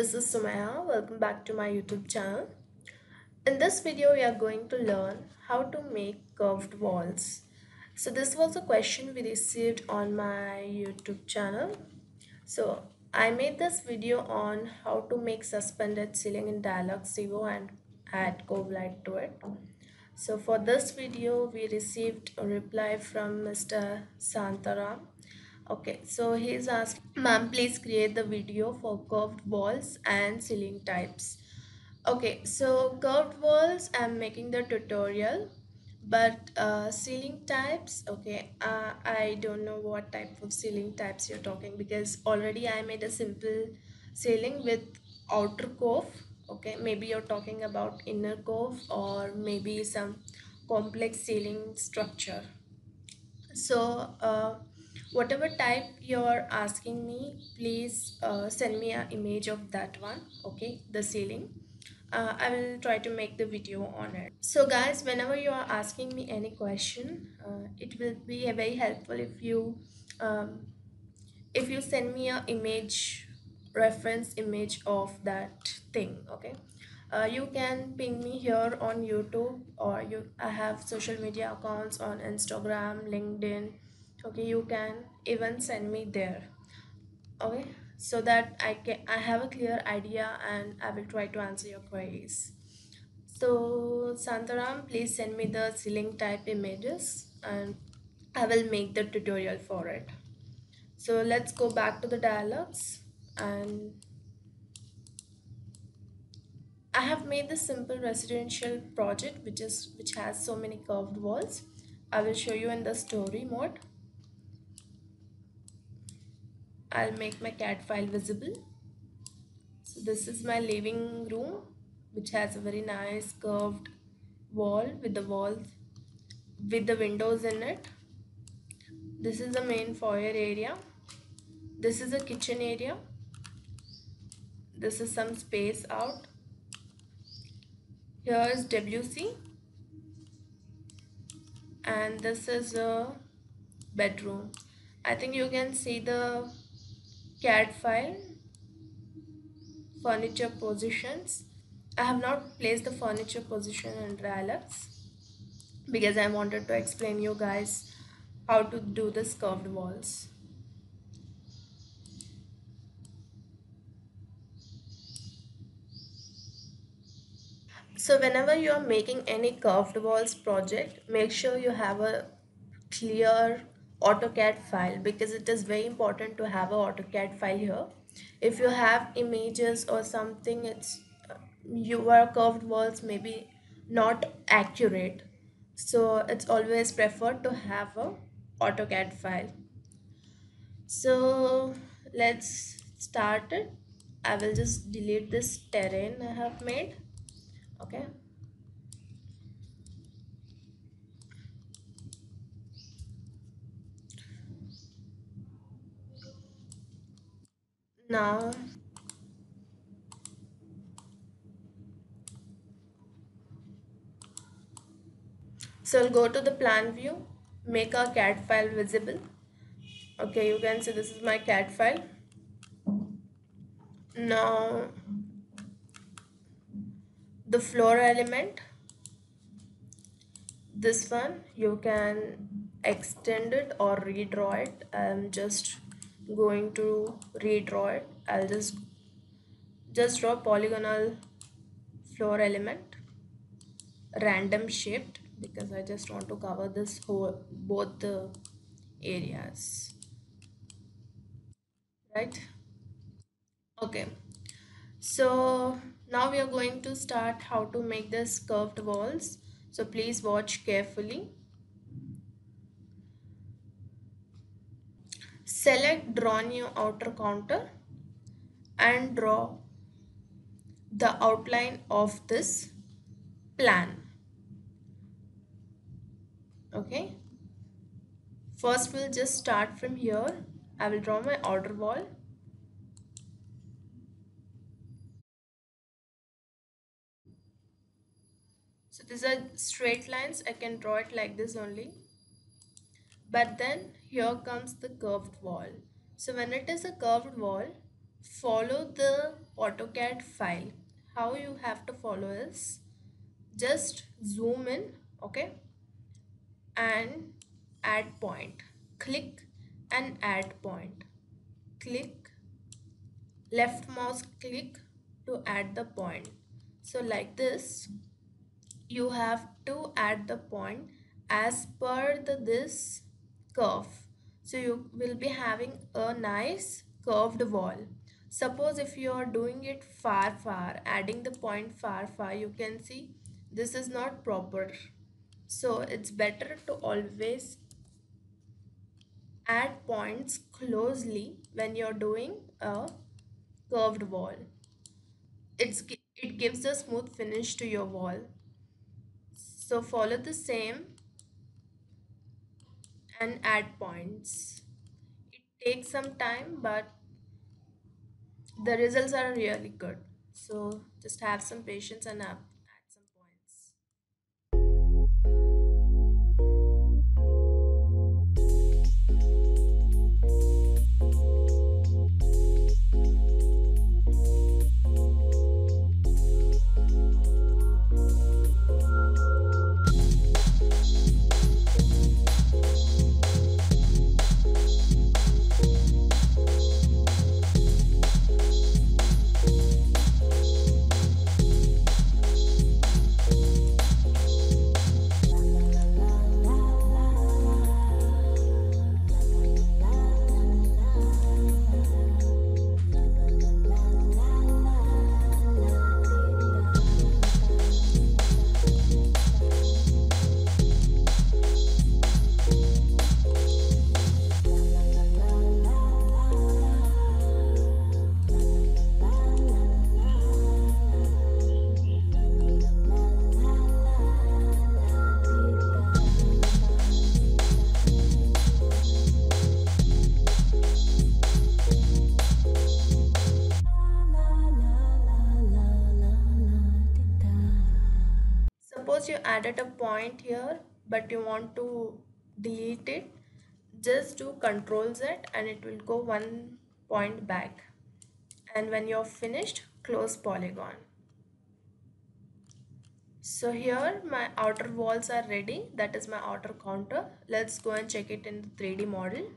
this is Sumaiya. Welcome back to my YouTube channel. In this video, we are going to learn how to make curved walls. So this was a question we received on my YouTube channel. So I made this video on how to make suspended ceiling in Dialux evo and add Cove Light to it. So for this video, we received a reply from Mr. Santaram Okay, so he's asked, ma'am, please create the video for curved walls and ceiling types. Okay, so curved walls, I'm making the tutorial, but uh, ceiling types, okay, uh, I don't know what type of ceiling types you're talking because already I made a simple ceiling with outer cove. Okay, maybe you're talking about inner cove or maybe some complex ceiling structure. So, uh, whatever type you're asking me please uh, send me an image of that one okay? The ceiling. Uh, I will try to make the video on it. So guys whenever you are asking me any question uh, it will be very helpful if you um, if you send me a image reference image of that thing okay? Uh, you can ping me here on youtube or you i have social media accounts on instagram linkedin okay you can even send me there okay so that i can i have a clear idea and i will try to answer your queries so santaram please send me the ceiling type images and i will make the tutorial for it so let's go back to the Dialux and I have made this simple residential project which is which has so many curved walls. I will show you in the story mode. I'll make my CAD file visible. So this is my living room which has a very nice curved wall with the walls with the windows in it. This is the main foyer area. This is a kitchen area. This is some space out. Here is WC and this is a bedroom. I think you can see the CAD file furniture positions. I have not placed the furniture position in Dialux because I wanted to explain you guys how to do this curved walls. So whenever you are making any curved walls project make sure you have a clear AutoCAD file because it is very important to have a AutoCAD file here. If you have images or something, it's your curved walls maybe not accurate. So it's always preferred to have a AutoCAD file. So let's start it. I will just delete this terrain I have made. Okay. Now so I'll go to the plan view. Make our CAD file visible. Okay you can see this is my CAD file. Now the floor element. This one you can extend it or redraw it. I'm just going to redraw it. I'll just just draw polygonal floor element random shaped because I just want to cover this whole both the areas. Right? Okay. So now we are going to start how to make this curved walls. So please watch carefully Select draw new outer contour and draw the outline of this plan. Okay. First we'll just start from here. I will draw my outer wall. So these are straight lines. I can draw it like this only. But then here comes the curved wall. So when it is a curved wall, follow the AutoCAD file. How you have to follow is just zoom in, okay, and add point. Click and add point. Click, left mouse click to add the point. So like this, you have to add the point as per the this curve. So you will be having a nice curved wall. Suppose if you are doing it far far, adding the point far far, you can see this is not proper. So it's better to always add points closely when you're doing a curved wall. It's, it gives a smooth finish to your wall. So follow the same and add points. It takes some time but the results are really good. So just have some patience and add added a point here but you want to delete it, just do Control Z and it will go one point back. And when you're finished, close polygon. So here my outer walls are ready. That is my outer contour. Let's go and check it in the 3D model.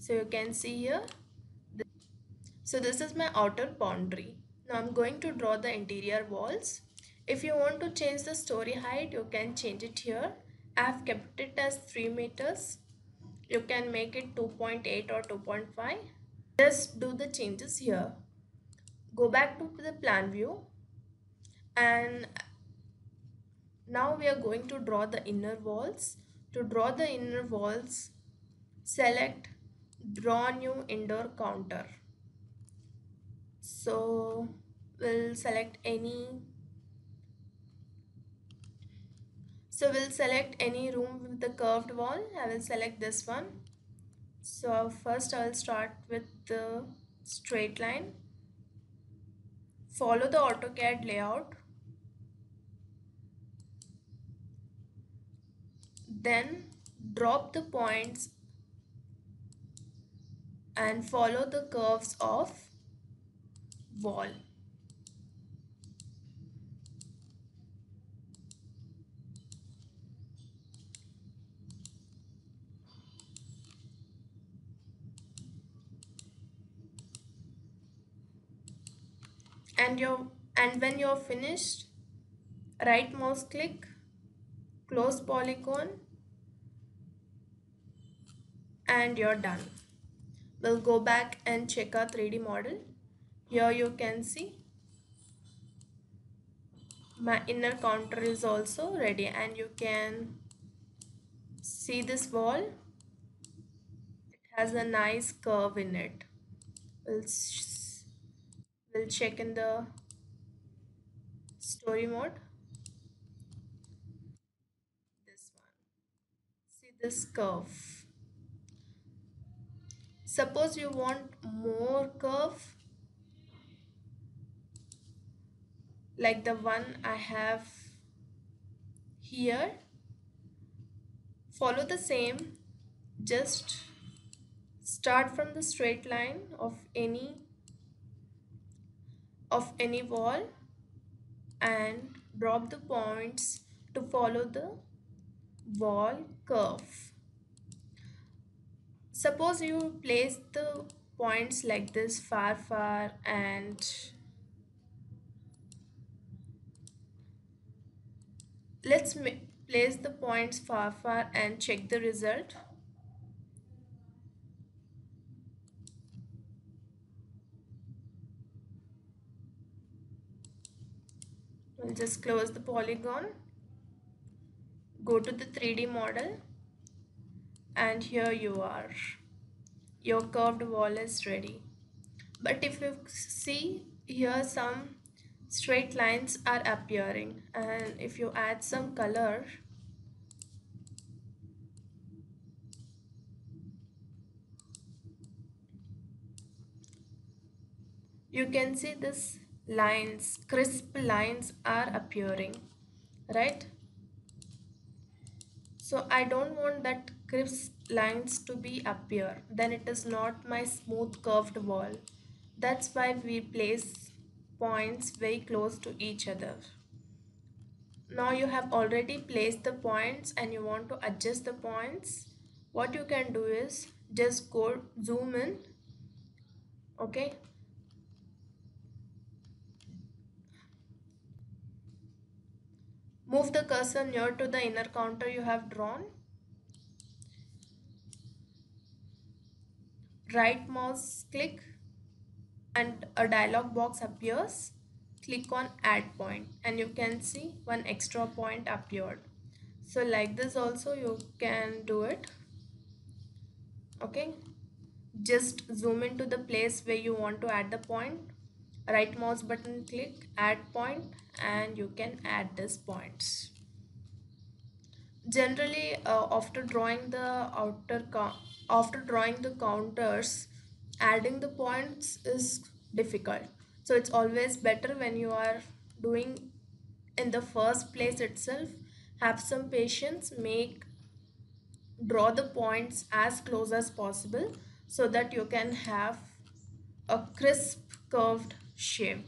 So you can see here. So this is my outer boundary. Now I'm going to draw the interior walls. If you want to change the story height, you can change it here. I have kept it as 3 meters. You can make it 2.8 or 2.5. Just do the changes here. Go back to the plan view and now we are going to draw the inner walls. To draw the inner walls, select draw new indoor contour so we'll select any so we'll select any room with the curved wall. I will select this one. So first I'll start with the straight line. Follow the AutoCAD layout. Then drop the points and follow the curves of wall. And you and when you're finished, right mouse click, close polygon and you're done. We'll go back and check our 3D model. Here you can see my inner contour is also ready and you can see this wall. It has a nice curve in it. We'll, we'll check in the story mode. This one. See this curve suppose you want more curve like the one I have here follow the same just start from the straight line of any of any wall and drop the points to follow the wall curve. Suppose you place the points like this far far and let's place the points far far and check the result we'll just close the polygon. Go to the 3d model. And here you are. Your curved wall is ready. But if you see here some straight lines are appearing. And if you add some color you can see this lines crisp lines are appearing right? So I don't want that crisp lines to be appear. Then it is not my smooth curved wall. That's why we place points very close to each other. Now you have already placed the points and you want to adjust the points. What you can do is just go zoom in okay move the cursor near to the inner contour you have drawn. Right mouse click and a dialog box appears. Click on add point and you can see one extra point appeared. So like this also you can do it. Okay? Just zoom into the place where you want to add the point right mouse button click add point and you can add these points. Generally uh, after drawing the outer after drawing the contours adding the points is difficult. So it's always better when you are doing in the first place itself. Have some patience make draw the points as close as possible so that you can have a crisp curved shape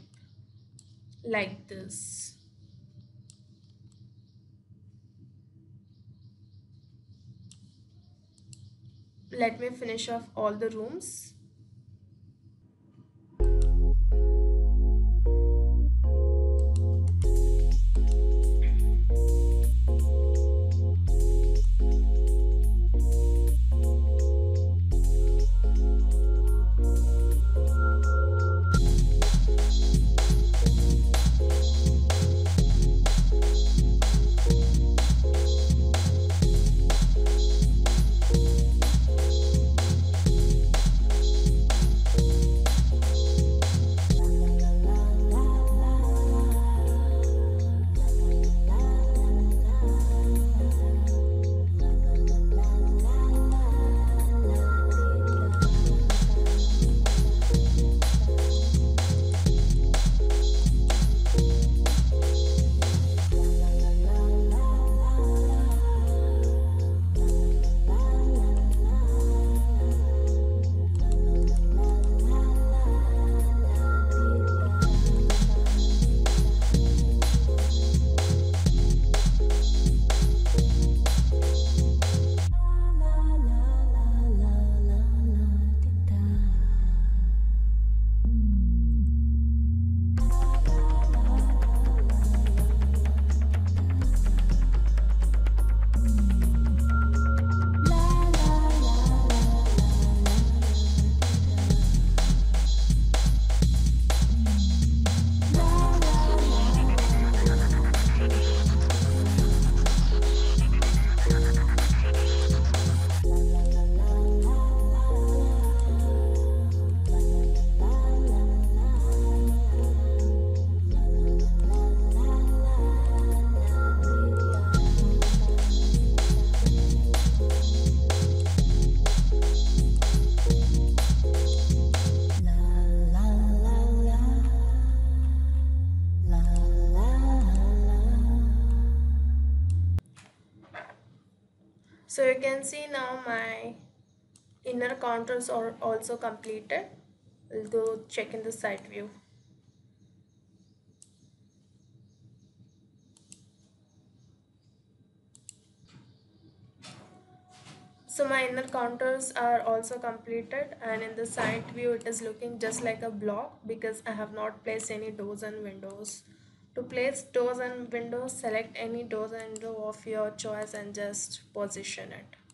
like this. Let me finish off all the rooms inner contours are also completed. We'll go check in the side view. So my inner contours are also completed and in the side view it is looking just like a block because I have not placed any doors and windows. To place doors and windows, select any doors and window of your choice and just position it.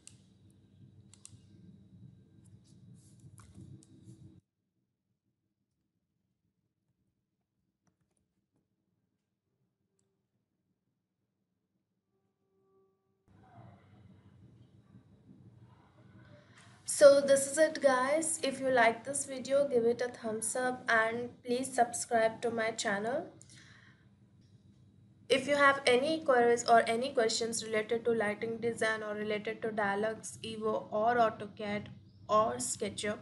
So this is it guys. If you like this video, give it a thumbs up and please subscribe to my channel. If you have any queries or any questions related to lighting design or related to Dialux, Evo or AutoCAD or SketchUp,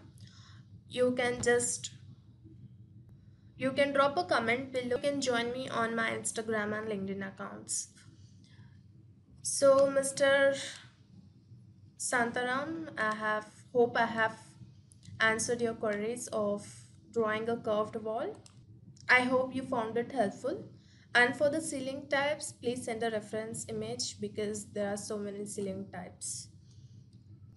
you can just you can drop a comment below. You can join me on my Instagram and LinkedIn accounts. So Mr. Santaram, I have hope I have answered your queries of drawing a curved wall. I hope you found it helpful. And for the ceiling types, please send a reference image because there are so many ceiling types.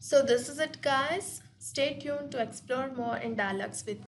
So this is it guys. Stay tuned to explore more in Dialux with